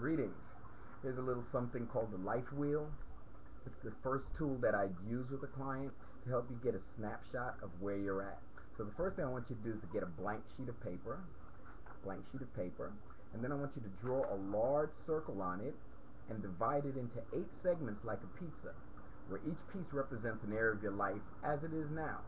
Greetings. Here's a little something called the life wheel. It's the first tool that I use with a client to help you get a snapshot of where you're at. So the first thing I want you to do is to get a blank sheet of paper, blank sheet of paper, and then I want you to draw a large circle on it and divide it into eight segments like a pizza, where each piece represents an area of your life as it is now.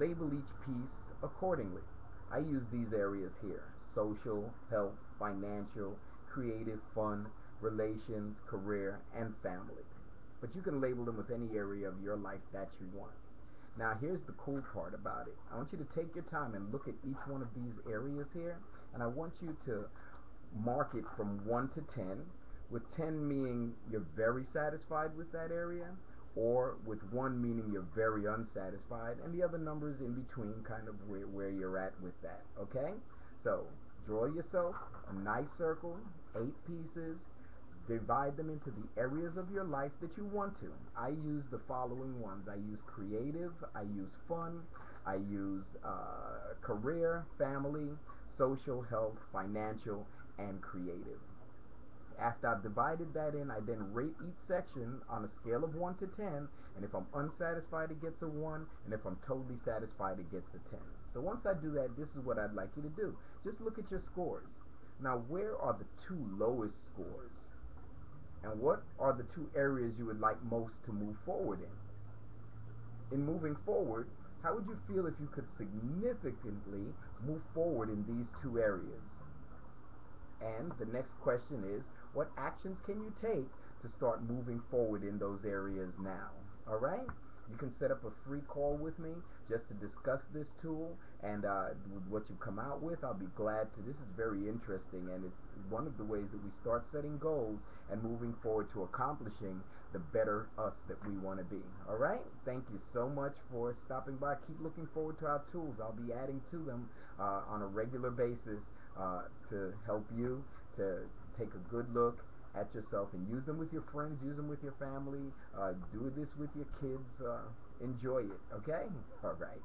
Label each piece accordingly. I use these areas here social, health, financial, creative, fun, relations, career, and family. But you can label them with any area of your life that you want. Now, here's the cool part about it. I want you to take your time and look at each one of these areas here, and I want you to mark it from 1 to 10, with 10 meaning you're very satisfied with that area, or with one meaning you're very unsatisfied, and the other numbers in between, kind of where, where you're at with that. Okay? So, draw yourself a nice circle, eight pieces, divide them into the areas of your life that you want to. I use the following ones. I use creative, I use fun, I use uh, career, family, social, health, financial, and creative. After I've divided that in, I then rate each section on a scale of 1 to 10, and if I'm unsatisfied, it gets a 1, and if I'm totally satisfied, it gets a 10. So once I do that, this is what I'd like you to do. Just look at your scores. Now, where are the two lowest scores? And what are the two areas you would like most to move forward in? In moving forward, how would you feel if you could significantly move forward in these two areas? And the next question is, what actions can you take to start moving forward in those areas now? All right? You can set up a free call with me just to discuss this tool and uh, what you come out with. I'll be glad to. This is very interesting, and it's one of the ways that we start setting goals and moving forward to accomplishing the better us that we want to be. All right? Thank you so much for stopping by. Keep looking forward to our tools. I'll be adding to them uh, on a regular basis uh, to help you to take a good look at yourself and use them with your friends, use them with your family, uh, do this with your kids. Uh, enjoy it, okay? All right.